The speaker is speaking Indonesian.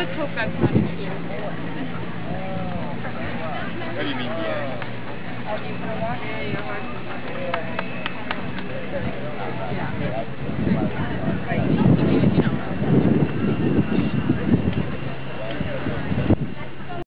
Let's hope that's not. What do you mean, yeah?